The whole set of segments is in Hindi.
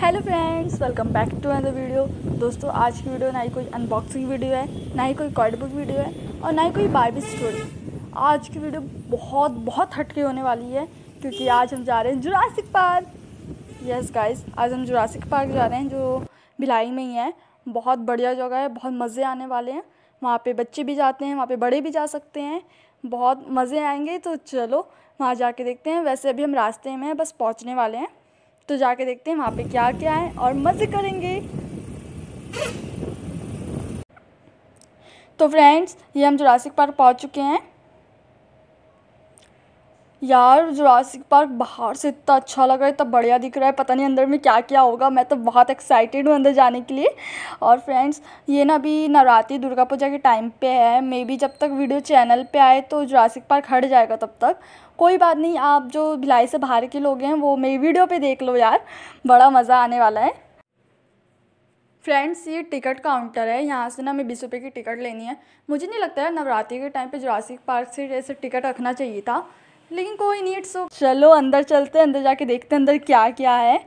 Hello friends welcome back to another video दोस्तों, आज की वीडियो ना ही कोई अनबॉक्सिंग वीडियो है, ना ही कोई कार्ड बुक वीडियो है और ना ही कोई बारबी स्टोरी आज की वीडियो बहुत बहुत हटके होने वाली है क्योंकि आज हम जा रहे हैं जुरासिक पार्क यस गाइस आज हम जुरासिक पार्क जा रहे हैं जो भिलाई में ही है। बहुत बढ़िया जगह है, बहुत मज़े आने वाले हैं। वहाँ पे बच्चे भी जाते हैं, वहाँ पे बड़े भी जा सकते हैं। बहुत मज़े आएँगे तो चलो वहाँ जाके देखते हैं। वैसे अभी हम रास्ते में बस पहुँचने वाले हैं। तो जाके देखते हैं वहाँ पे क्या क्या है और मज़े करेंगे। तो फ्रेंड्स, ये हम जुरासिक पार्क पहुँच चुके हैं। यार जुरासिक पार्क बाहर से इतना अच्छा लग रहा है, इतना बढ़िया दिख रहा है। पता नहीं अंदर में क्या क्या होगा, मैं तो बहुत एक्साइटेड हूँ अंदर जाने के लिए। और फ्रेंड्स ये ना अभी नवरात्रि दुर्गा पूजा के टाइम पे है। मे बी जब तक वीडियो चैनल पे आए तो जुरासिक पार्क हट जाएगा तब तक। कोई बात नहीं, आप जो भिलाई से बाहर के लोग हैं, वो मेरी वीडियो पर देख लो यार। बड़ा मज़ा आने वाला है। फ्रेंड्स ये टिकट काउंटर है। यहाँ से ना हमें बीस रुपये की टिकट लेनी है। मुझे नहीं लगता है नवरात्रि के टाइम पे जुरासिक पार्क से जैसे टिकट रखना चाहिए था। लेकिन कोई नहीं इट्स चलो, अंदर चलते अंदर जाके देखते हैं अंदर क्या क्या है।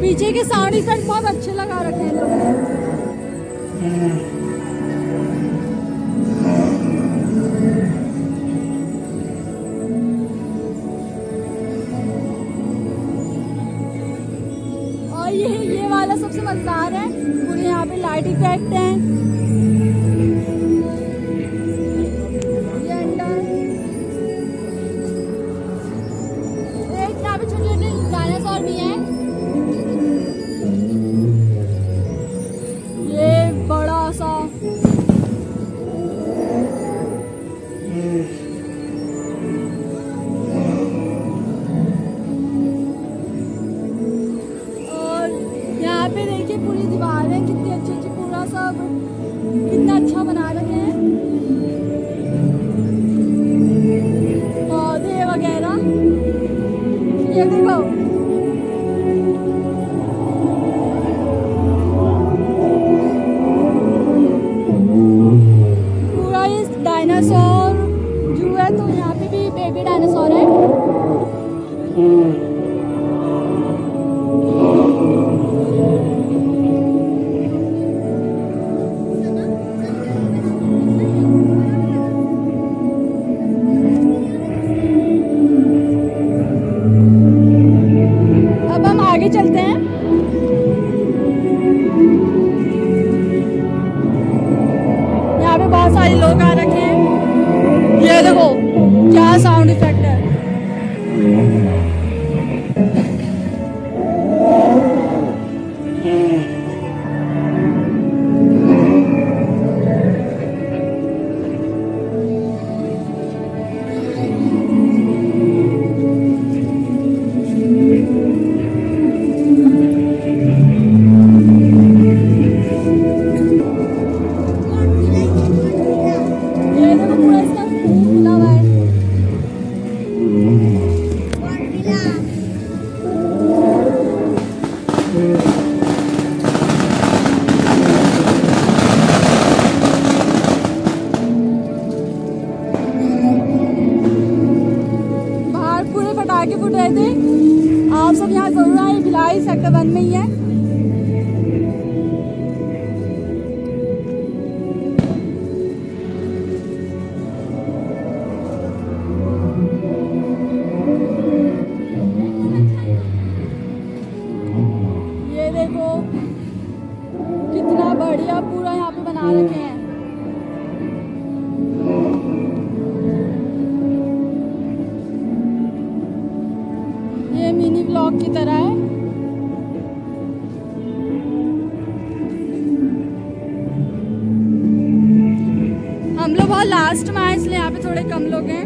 पीछे के साउंड इफ़ेक्ट बहुत अच्छे लोगों मज़ेदार है पूरे यहाँ पे लाइट इफ़ेक्ट है। सब कितना अच्छा बना रखे भिलाई सेक्टर वन में ही है। ये देखो, कितना बढ़िया पूरा यहाँ पे बना रखे हैं। मिनी ब्लॉक की तरह है। बहुत लास्ट में आए इसलिए यहाँ पे थोड़े कम लोग हैं।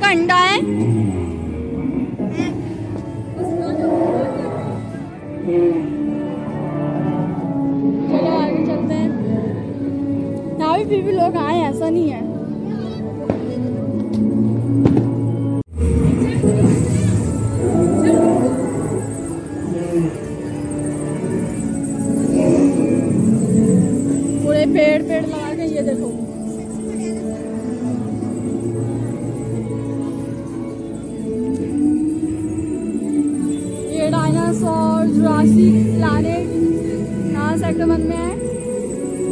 का अंडा है। चलो आगे चलते हैं। फिर भी लोग आए, ऐसा नहीं है। पेड़ पेड़ लगा के ये देखो। ये डायनासोर जुरासिक प्लैनेट यहाँ सेक्टर में है।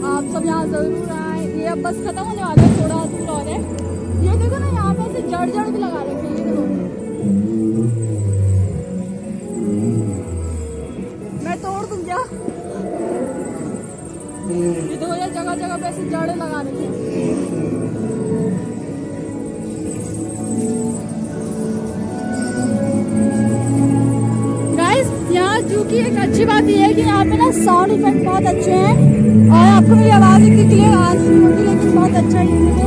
आप सब यहाँ ज़रूर आए। ये अब बस खत्म होने वाला है, थोड़ा दूर और है। ये देखो ना, यहाँ पे ऐसे जड़ जड़ भी लगा रखे हैं, ये देखो। लगाने की एक अच्छी बात यह है कि यहाँ पे ना साउंड इफ़ेक्ट बहुत अच्छे हैं और आपको मेरी आवाज़ इतनी क्लियर आ रही होगी लेकिन बहुत अच्छा है।